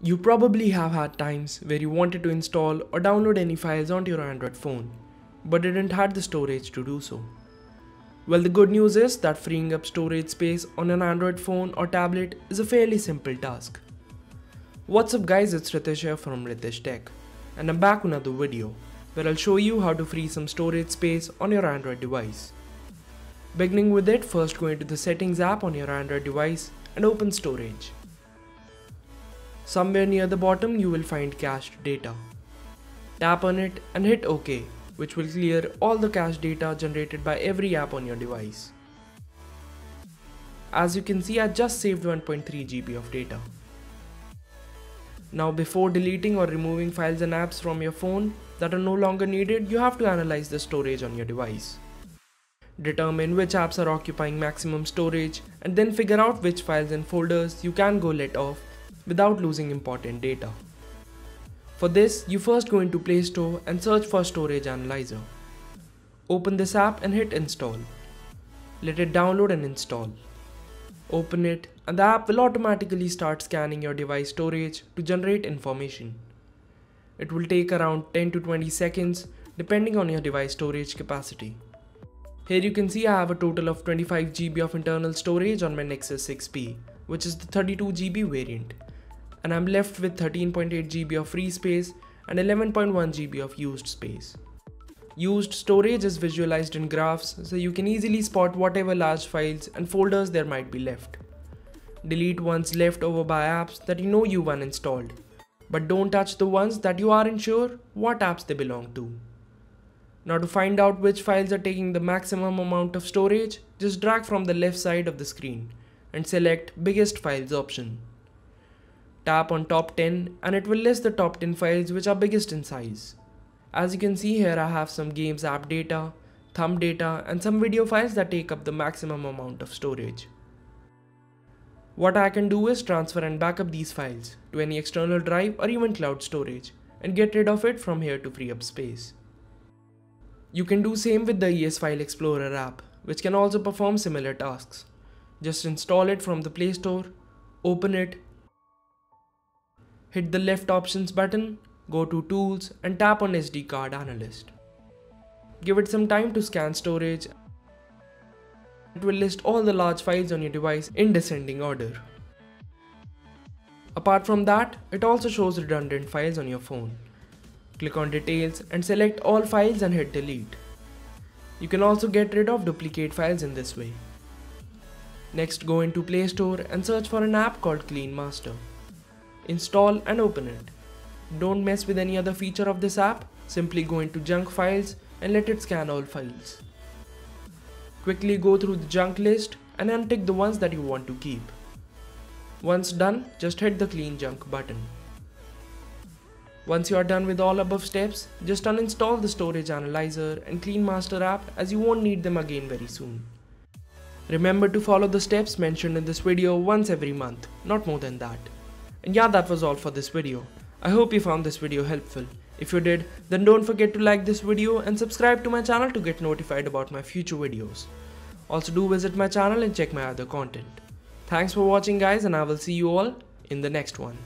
You probably have had times where you wanted to install or download any files onto your Android phone, but didn't have the storage to do so. Well, the good news is that freeing up storage space on an Android phone or tablet is a fairly simple task. What's up guys, it's Ritish here from Ritish Tech, and I'm back with another video where I'll show you how to free some storage space on your Android device. Beginning with it, first go into the settings app on your Android device and open storage. Somewhere near the bottom you will find cached data. Tap on it and hit OK, which will clear all the cached data generated by every app on your device. As you can see I just saved 1.3 GB of data. Now before deleting or removing files and apps from your phone that are no longer needed, you have to analyze the storage on your device. Determine which apps are occupying maximum storage and then figure out which files and folders you can go let off without losing important data. For this, you first go into Play Store and search for Storage Analyzer. Open this app and hit install. Let it download and install. Open it and the app will automatically start scanning your device storage to generate information. It will take around 10 to 20 seconds depending on your device storage capacity. Here you can see I have a total of 25 GB of internal storage on my Nexus 6P, which is the 32 GB variant and I'm left with 13.8 GB of free space and 11.1 GB of used space. Used storage is visualized in graphs so you can easily spot whatever large files and folders there might be left. Delete ones left over by apps that you know you've uninstalled, but don't touch the ones that you aren't sure what apps they belong to. Now to find out which files are taking the maximum amount of storage, just drag from the left side of the screen and select biggest files option. Tap on top 10 and it will list the top 10 files which are biggest in size. As you can see here I have some games app data, thumb data and some video files that take up the maximum amount of storage. What I can do is transfer and backup these files to any external drive or even cloud storage and get rid of it from here to free up space. You can do same with the ES File Explorer app which can also perform similar tasks. Just install it from the Play Store, open it hit the left options button, go to tools and tap on SD card analyst. Give it some time to scan storage. It will list all the large files on your device in descending order. Apart from that, it also shows redundant files on your phone. Click on details and select all files and hit delete. You can also get rid of duplicate files in this way. Next go into Play Store and search for an app called Clean Master install and open it. Don't mess with any other feature of this app, simply go into junk files and let it scan all files. Quickly go through the junk list and untick the ones that you want to keep. Once done, just hit the clean junk button. Once you are done with all above steps, just uninstall the storage analyzer and clean master app as you won't need them again very soon. Remember to follow the steps mentioned in this video once every month, not more than that. And yeah, that was all for this video. I hope you found this video helpful. If you did, then don't forget to like this video and subscribe to my channel to get notified about my future videos. Also do visit my channel and check my other content. Thanks for watching guys and I will see you all in the next one.